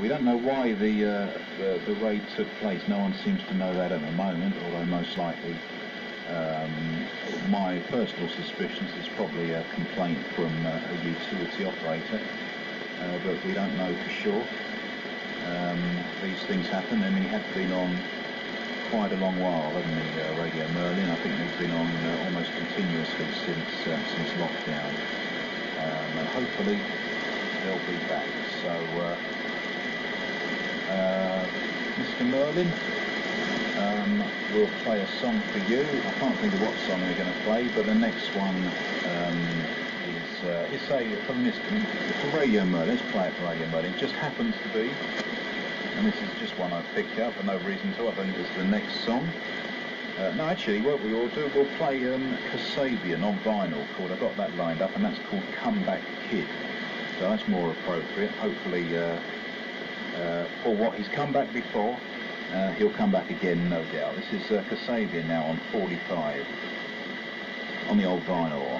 We don't know why the, uh, the, the raid took place. No one seems to know that at the moment, although most likely um, my personal suspicions is probably a complaint from uh, a utility operator, uh, but we don't know for sure. Um, these things happen. I mean, he had been on quite a long while, hasn't he, uh, Radio Merlin? I think he's been on uh, almost continuously since uh, since lockdown, um, and hopefully they'll be back. So, uh, Mr. Merlin, um, we'll play a song for you. I can't think of what song we're going to play, but the next one um, is uh, it's a from Mr. For Radio Merlin. Let's play it for Radio Merlin. It just happens to be, and this is just one I picked up for no reason to. I think it's the next song. Uh, no, actually, what we all do, we'll play um, Kasabian on vinyl called, I've got that lined up, and that's called Comeback Kid. So that's more appropriate. Hopefully, uh, for what he's come back before, uh, he'll come back again, no doubt. This is uh, Kasabian now on 45, on the old vinyl,